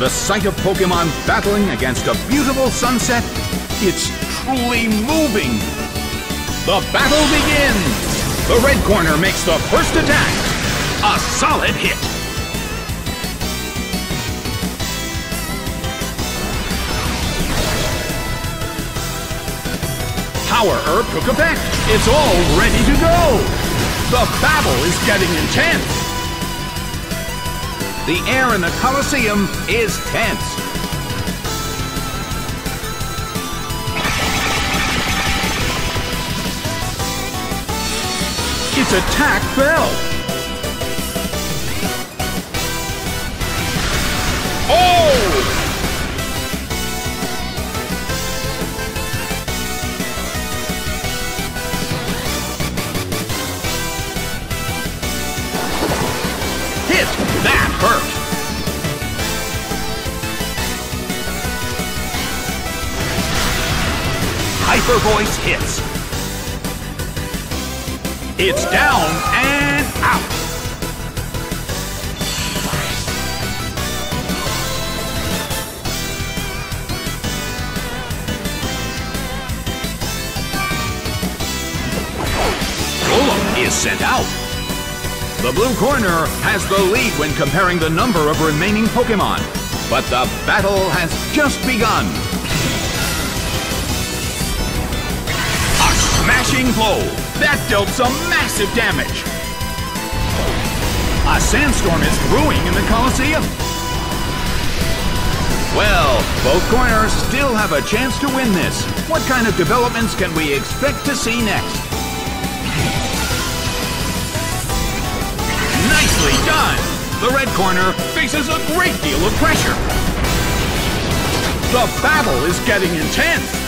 The sight of Pokemon battling against a beautiful sunset, it's truly moving. The battle begins! The red corner makes the first attack. A solid hit. Power Herb took effect. It's all ready to go. The battle is getting intense. The air in the Colosseum is tense. Its attack fell. Oh! Hyper Voice hits. It's down and out. Golem is sent out. The blue corner has the lead when comparing the number of remaining Pokemon. But the battle has just begun. Smashing blow. That dealt some massive damage. A sandstorm is brewing in the Colosseum. Well, both corners still have a chance to win this. What kind of developments can we expect to see next? Nicely done! The red corner faces a great deal of pressure. The battle is getting intense.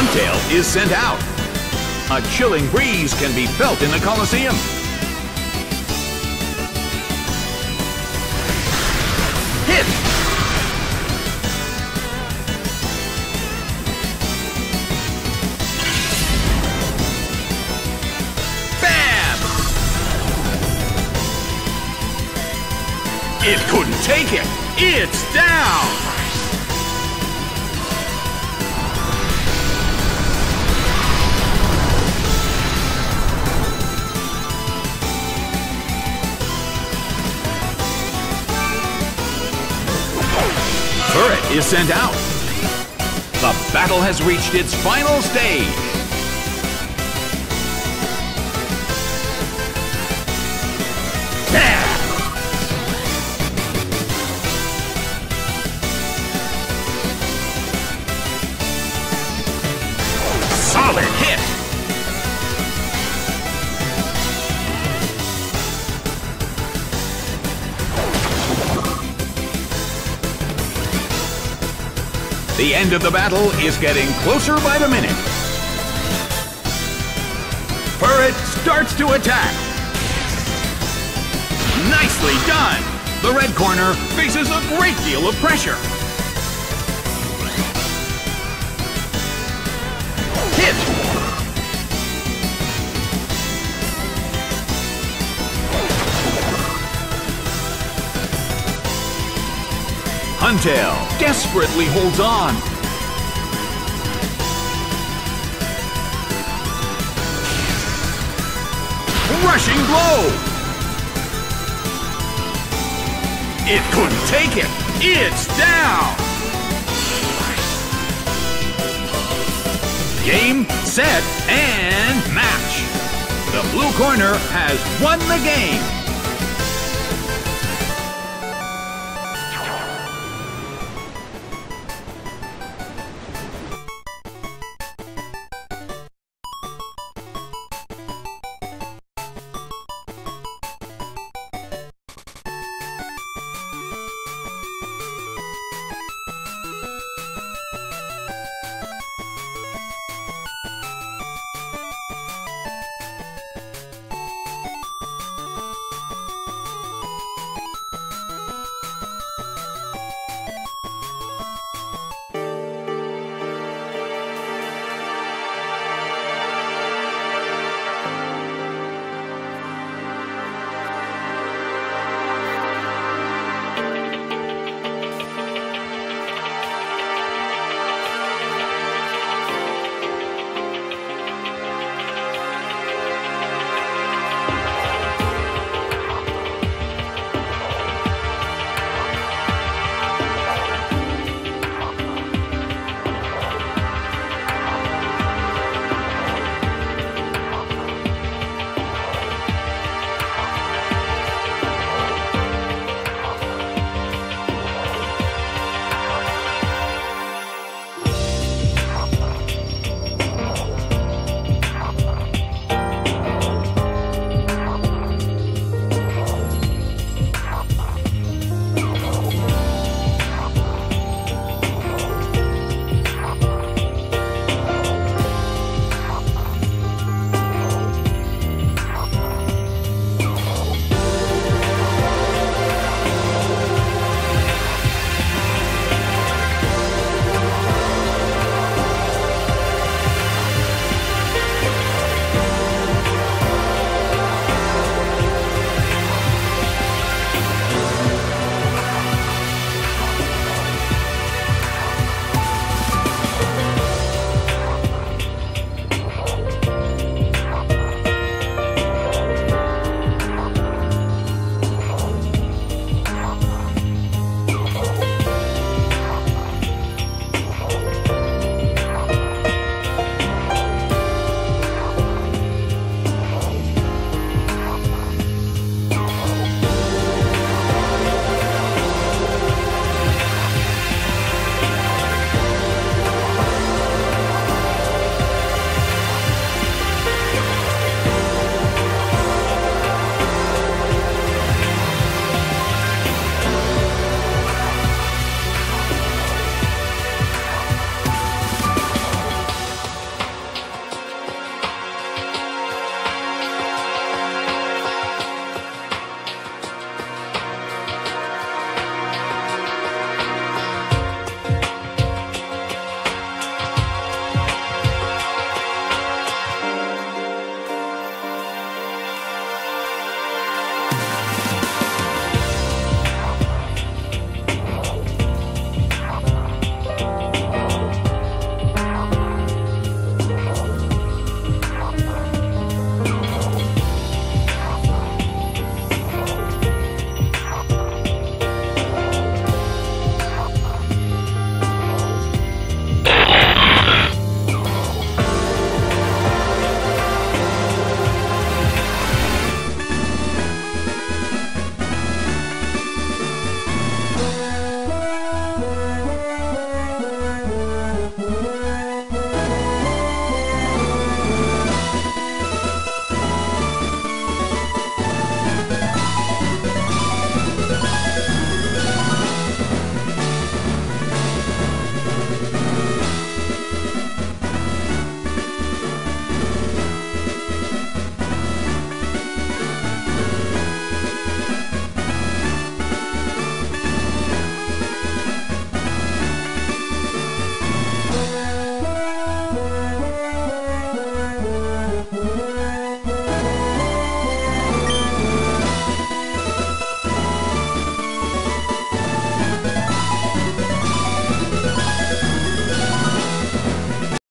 Huntail is sent out. A chilling breeze can be felt in the Colosseum. Hit! Bam! It couldn't take it. It's down. Furret is sent out. The battle has reached its final stage. The end of the battle is getting closer by the minute. Furret starts to attack. Nicely done! The red corner faces a great deal of pressure. Huntail desperately holds on. Rushing blow! It couldn't take it. It's down! Game, set, and match. The blue corner has won the game.